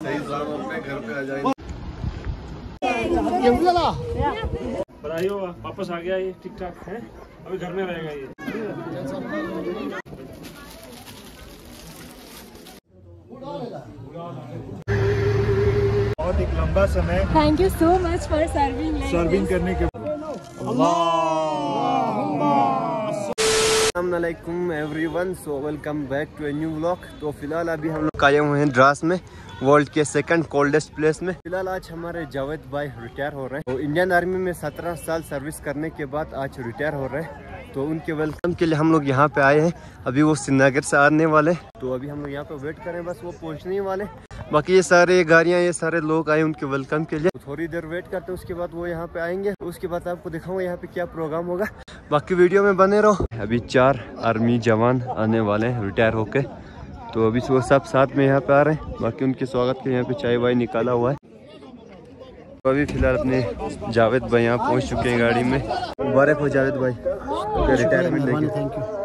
सही सलाम अपने घर पे आ जाएँगे बधाई हो वापस आ गया ये ठीक ठाक है अभी घर में रहेगा ये बहुत एक लंबा समय thank you so much for serving serving करने के असलकुम everyone so welcome back to a new vlog तो फ़िलहाल अभी हम लोग आए हुए हैं द्रास में वर्ल्ड के सेकंड कोल्डेस्ट प्लेस में। फ़िलहाल आज हमारे जावेद भाई रिटायर हो रहे हैं। तो इंडियन आर्मी में 17 साल सर्विस करने के बाद आज रिटायर हो रहे हैं। तो उनके वेलकम के लिए हम लोग यहाँ पे आए हैं। अभी वो श्रीनगर से आने वाले तो अभी हम लोग यहाँ पे वेट करें बस वो पहुँचने वाले बाकी ये सारे गाड़ियाँ ये सारे लोग आए उनके वेलकम के लिए। थोड़ी देर वेट करते उसके बाद वो यहाँ पे आएँगे। उसके बाद आपको दिखाऊँगा यहाँ पे क्या प्रोग्राम होगा। बाकी वीडियो में बने रहो। अभी चार आर्मी जवान आने वाले हैं रिटायर होके। तो अभी वो सब साथ में यहाँ पे आ रहे हैं। बाकी उनके स्वागत के यहाँ पे चाय वाय निकाला हुआ है। तो अभी फ़िलहाल अपने जावेद भाई यहाँ पहुँच चुके हैं गाड़ी में। मुबारक हो जावेद भाई। रिटायरमेंट लेके हवास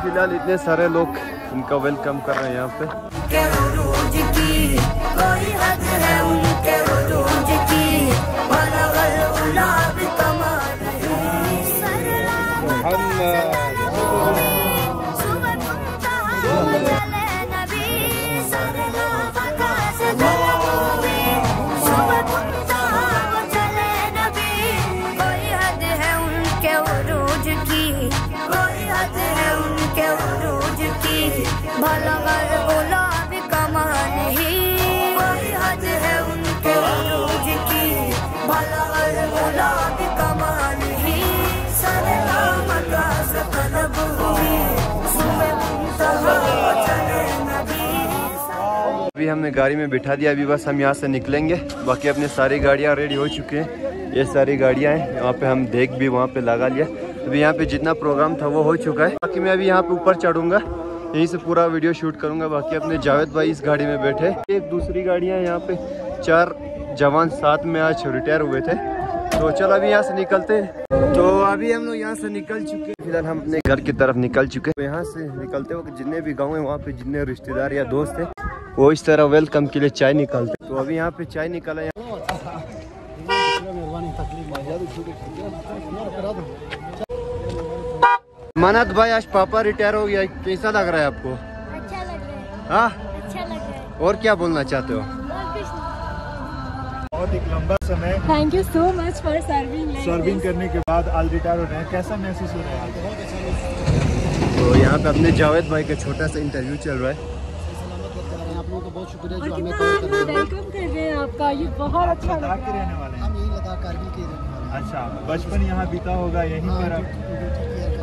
फ़िलहाल इतने सारे लोग उनका वेलकम कर रहे हैं यहाँ पे की भलगर गुलाब कमान ही। उनके उरूज की भलगर गुलाब कमान सरला मका से तलब हुई सुबह मुंतहा चले नबी। अभी हमने गाड़ी में बिठा दिया, अभी बस हम यहाँ से निकलेंगे। बाकी अपने सारी गाड़ियाँ रेडी हो चुके हैं। ये सारी गाड़ियाँ हैं, यहाँ पे हम देख भी वहाँ पे लगा लिया। अभी यहाँ पे जितना प्रोग्राम था वो हो चुका है। बाकी मैं अभी यहाँ पे ऊपर चढ़ूँगा। यहीं से पूरा वीडियो शूट करूँगा। बाकी अपने जावेद भाई इस गाड़ी में बैठे एक दूसरी गाड़ियाँ यहाँ पे। चार जवान साथ में आज रिटायर हुए थे। तो चलो अभी यहाँ से निकलते हैं। तो अभी हम लोग यहाँ से निकल चुके हैं। फ़िलहाल हम अपने घर की तरफ़ निकल चुके हैं। तो यहाँ से निकलते वक्त जितने भी गाँव है, वहाँ पे जितने रिश्तेदार या दोस्त है, वो इस तरह वेलकम के लिए चाय निकालते तो अभी यहाँ पे चाय निकाला है। मानत भाई आज पापा रिटायर हो गया कैसा लग रहा है आपको? अच्छा लग रहा है। हाँ? अच्छा लग रहा है। और क्या बोलना चाहते हो? बहुत एक लंबा समय thank you so much serving. like serving करने के बाद आज रिटायर हो रहे हैं। कैसा महसूस हो रहा है तो यहाँ पे अपने जावेद भाई का छोटा सा इंटरव्यू चल रहा है। और कितना वेलकम कर रहे हैं आपका ये बहुत अच्छा लग के रहने वाले हैं। हम यही लद्दाख कारगिल के अच्छा बचपन यहाँ बीता होगा यहीं पर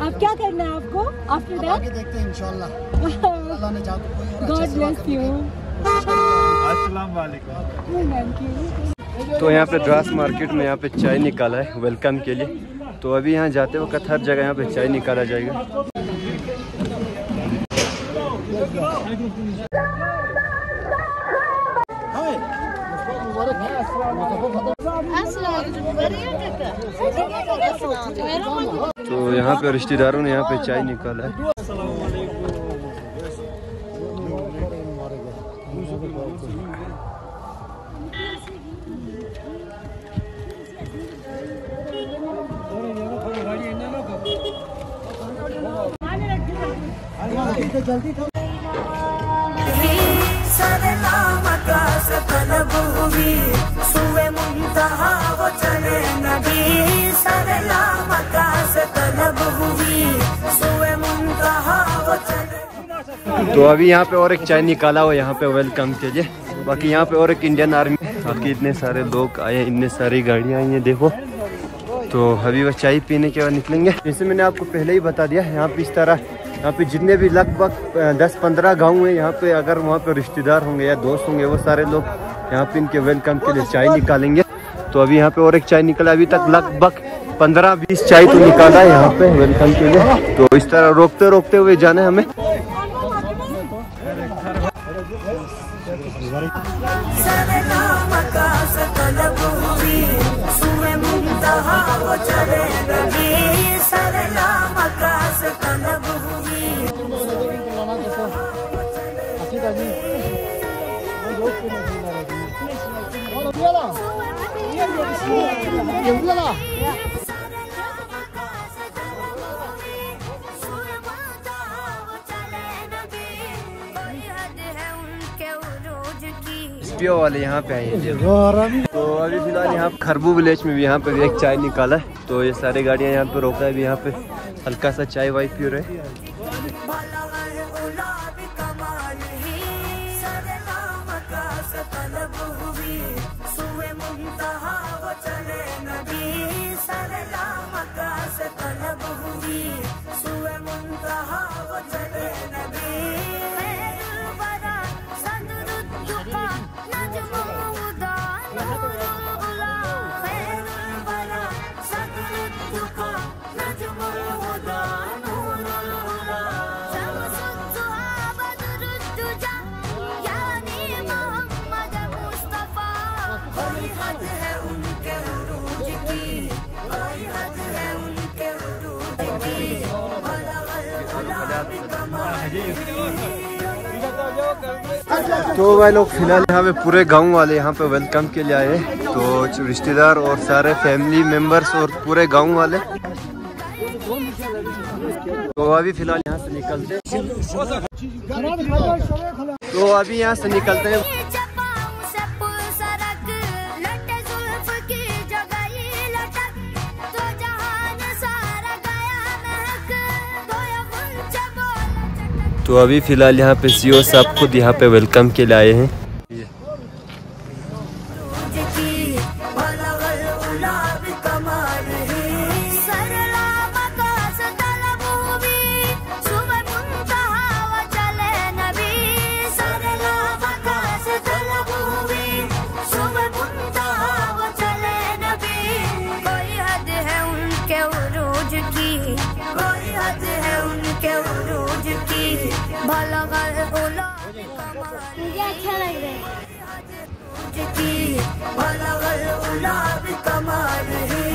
अब क्या करना है आपको? आफ्टर दैट देखते हैं इंशाल्लाह। अल्लाह ने चाहा तो कोई और गॉड ब्लेस यू अस्सलाम वालेकुम। थैंक यू तो यहाँ पे ड्रास मार्केट में यहाँ पे चाय निकाला है वेलकम के लिए। तो अभी यहाँ जाते वक्त हर जगह यहाँ पे चाय निकाला जाएगा। तो यहाँ पे रिश्तेदारों ने यहाँ पे चाय निकाला है। मका तो अभी यहाँ पे और एक चाय निकाला हुआ यहाँ पे वेलकम के लिए। बाकी यहाँ पे और एक इंडियन आर्मी बाकी इतने सारे लोग आए, इतने सारी गाड़ियाँ आई हैं, देखो। तो अभी वह चाय पीने के बाद निकलेंगे। जैसे मैंने आपको पहले ही बता दिया, यहाँ पे इस तरह, यहाँ पे जितने भी लगभग दस पंद्रह गाँव हैं, यहाँ पे अगर वहाँ पे रिश्तेदार होंगे या दोस्त होंगे, वो सारे लोग यहाँ पे इनके वेलकम के लिए चाय निकालेंगे। तो अभी यहाँ पे और एक चाय निकला, अभी तक लगभग पंद्रह बीस चाय तो निकाला है यहाँ पे वेलकम के लिए। तो इस तरह रोकते रोकते हुए जाना है हमें। पियो वाले यहाँ पे आए हैं। तो अभी फ़िलहाल यहाँ खरबू विलेज में भी यहाँ पे भी एक चाय निकाला है। तो ये सारी गाड़ियाँ यहाँ पे रोका है अभी यहाँ पे। हल्का सा चाय वाय पी रहे तो भाई लोग, फ़िलहाल यहाँ पे पूरे गाँव वाले यहाँ पे वेलकम के लिए आए तो रिश्तेदार और सारे फैमिली मेंबर्स और पूरे गाँव वाले। तो अभी फ़िलहाल यहाँ से निकलते तो अभी यहाँ से निकलते हैं। तो अभी फ़िलहाल यहाँ पे सीओ साहब खुद यहाँ पे वेलकम के लिए आए हैं। भला उला मुझे अच्छा लग रहा है। भला उला भी कमाल है।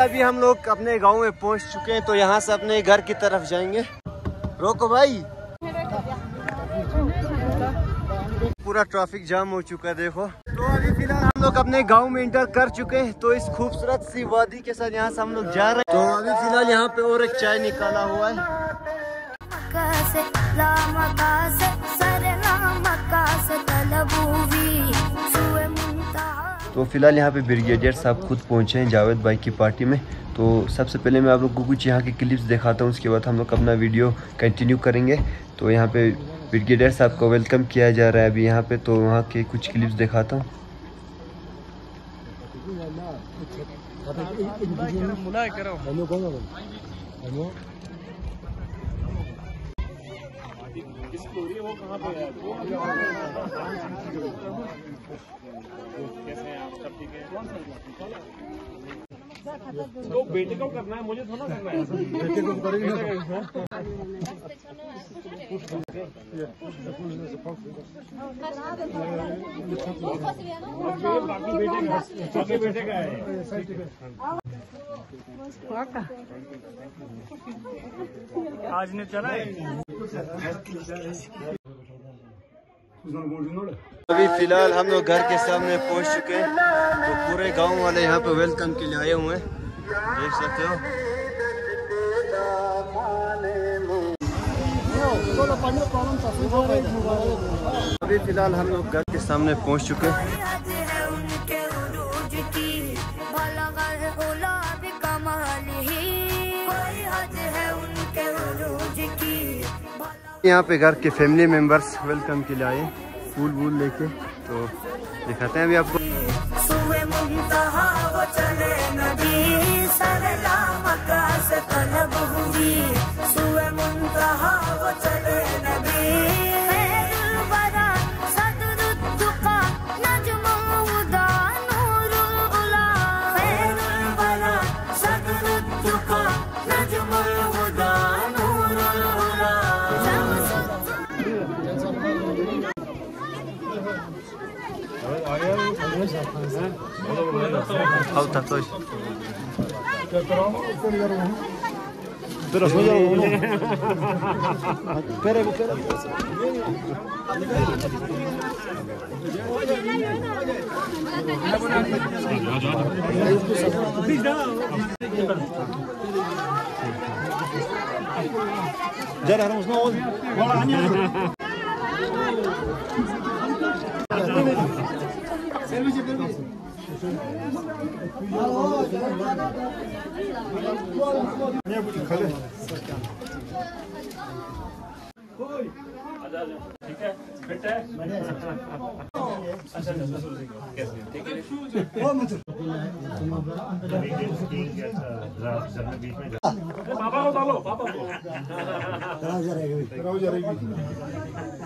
अभी हम लोग अपने गाँव में पहुँच चुके हैं तो यहाँ से अपने घर की तरफ़ जाएँगे। रोको भाई। पूरा ट्रैफ़िक जाम हो चुका है देखो। तो अभी फ़िलहाल हम लोग अपने गाँव में इंटर कर चुके हैं तो इस खूबसूरत सी वादी के साथ यहाँ से हम लोग जा रहे हैं। तो अभी फ़िलहाल यहाँ पे और एक चाय निकाला हुआ है। तो फ़िलहाल यहाँ पे ब्रिगेडियर साहब खुद पहुँचे हैं जावेद भाई की पार्टी में। तो सबसे पहले मैं आप लोग को कुछ यहाँ की क्लिप्स दिखाता हूँ, उसके बाद हम लोग अपना वीडियो कंटिन्यू करेंगे। तो यहाँ पे ब्रिगेडियर साहब को वेलकम किया जा रहा है अभी यहाँ पे तो वहाँ के कुछ क्लिप्स दिखाता हूँ। कैसे हैं आप? सब ठीक है? तो बेटे को करना है मुझे थोड़ा करना है। बेटे को बाकी बेटे का बाकी बेटे का है। आज ने चला है? अभी फ़िलहाल हम लोग घर के सामने पहुँच चुके हैं। तो पूरे गाँव वाले यहाँ पे वेलकम के लिए आए हुए हैं। देख सकते हो। अभी फ़िलहाल हम लोग घर के सामने पहुँच चुके हैं है। यहाँ पे घर के फैमिली मेंबर्स वेलकम के लिए आए। फूल वूल लेके तो दिखाते हैं अभी आपको। Alta toy. ठीक है फिट है अच्छा अच्छा शुरू से कैसे हैं? ठीक है जब मैं बीच में जा- अरे पापा को डालो पापा को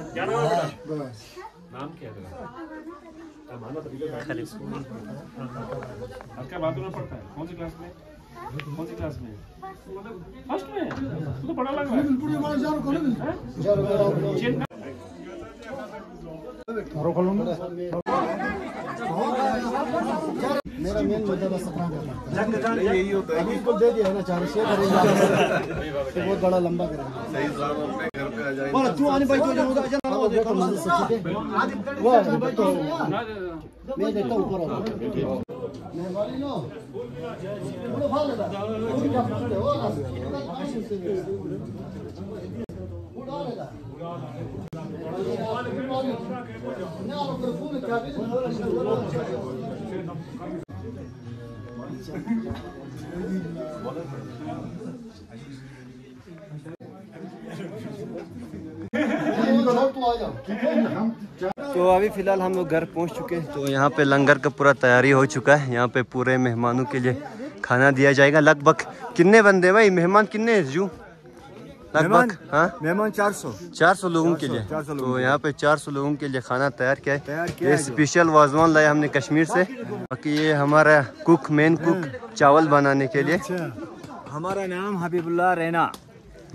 क्या नाम है बेटा? नाम क्या है तेरा? क्या मानो तभी बैठ के आज क्या बात में पढ़ता है? कौन सी क्लास में? कौन सी क्लास में? फ़र्स्ट में? तू तो बड़ा लग रहा है मेरा मेन मुद्दा बस अपना करना। यही होता है इसको दे दिया है ना चार छह करेंगे तो बहुत बड़ा लंबा करेंगे। सही साहब अपने घर पे आ जाएँगे। तू आने भाई जो जो। ना वो देखो मुझे से ठीक है वो तो मैं देखता हूँ ऊपर आओ मैं वाली नो बोलो भाग लगा पूरी बात कर रहे हो उड़ा लगा ना ऊपर फूल क्या भी तू आ जाओ ठीक है तो अभी फ़िलहाल हम लोग घर पहुँच चुके हैं। तो यहाँ पे लंगर का पूरा तैयारी हो चुका है। यहाँ पे पूरे मेहमानों के लिए खाना दिया जाएगा। लगभग कितने बंदे भाई? मेहमान कितने हैं? जू? लगभग हाँ? मेहमान चार सौ। चार सौ लोगों के लिए। तो यहाँ पे चार सौ लोगों के लिए खाना तैयार किया है। ये स्पेशल वाजवान लाया हमने कश्मीर से। बाकी ये हमारा कुक मेन कुक चावल बनाने के लिए। हमारा नाम हबीबुल्ला रैना।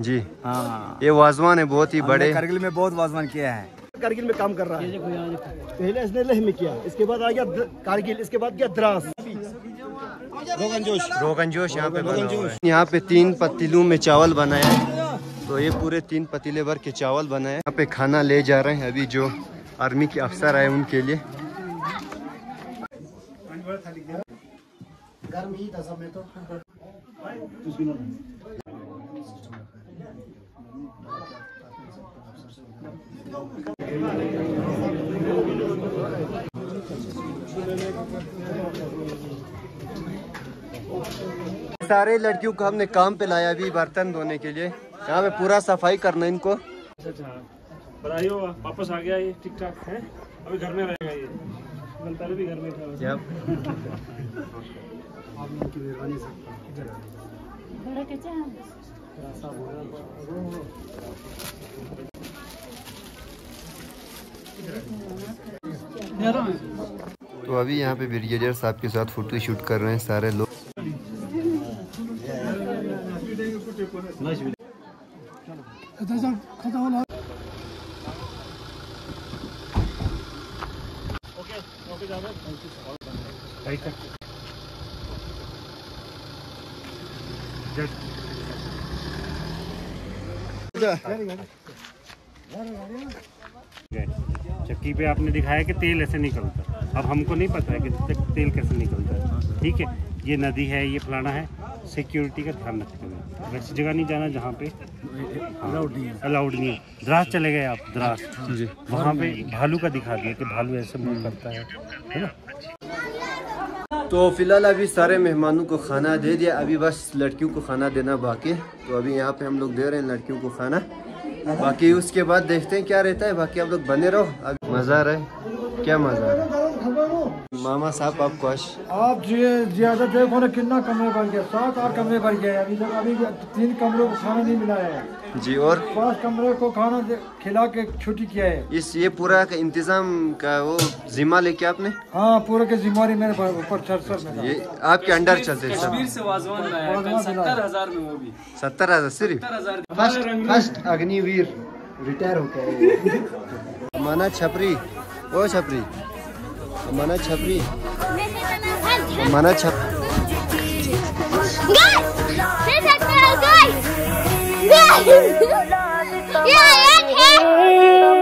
जी। हाँ। ये वाजवान है बहुत ही बड़े। करगिल में बहुत वाजवान किया है। कारगिल में काम कर रहा है। पहले इसने लेह में किया इसके बाद आ गया कारगिल इसके बाद गया द्रास। रोगन जोश रोगन जोश यहाँ पे बना हुआ है। यहाँ पे तीन पतीलों में चावल बनाया है। तो ये पूरे तीन पतीले भर के चावल बनाए यहाँ पे खाना ले जा रहे हैं अभी जो आर्मी के अफसर आए उनके लिए। गर्म ही था सब में तो। सारे लड़कियों को हमने काम पे लाया अभी बर्तन धोने के लिए। यहाँ पे पूरा सफ़ाई करना इनको। बधाई हो वापस आ गया ये ठीक ठाक है। अभी घर में रहेगा ये। पहले भी घर में था। हैं। तो अभी यहाँ पे ब्रिगेडियर साहब के साथ फ़ोटो शूट कर रहे हैं सारे लोग। है चक्की पे आपने दिखाया कि तेल ऐसे निकलता अब हमको नहीं पता है कि तेल कैसे निकलता है। ठीक है ये नदी है ये फलाना है सिक्योरिटी का ध्यान रखते हुए। वैसी जगह नहीं जाना जहाँ पे अलाउड नहीं है। अलाउड नहीं है। द्रास चले गए आप द्रास। जी। वहाँ पे भालू का दिखा दिया कि भालू ऐसे मूव करता है। है ना? तो फ़िलहाल अभी सारे मेहमानों को खाना दे दिया। अभी बस लड़कियों को खाना देना बाकी तो अभी यहाँ पे हम लोग दे रहे हैं लड़कियों को खाना। बाकी उसके बाद देखते हैं क्या रहता है। बाकी आप लोग बने रहो। अभी मज़ा आ रहा है? क्या मज़ा आ रहा है? मामा साहब आप खुश? आप जी ज़्यादा देखो ना कितना कमरे बन गए सात आठ कमरे बन गए अभी तक अभी तीन कमरों को खाना नहीं मिला है। जी और? पाँच कमरे को खाना खिला के छुट्टी किया है। इस ये पूरा का इंतज़ाम का वो जिम्मा लेके आपने? हाँ पूरे की जिम्मेवारी मेरे ऊपर सर सर ये आपके अंडर चलते सत्तर हज़ार में वो भी। सत्तर हज़ार सिर्फ़? फ़र्स्ट फ़र्स्ट अग्निवीर रिटायर हो। गया माना छपरी वो छपरी माना छपरी माना छप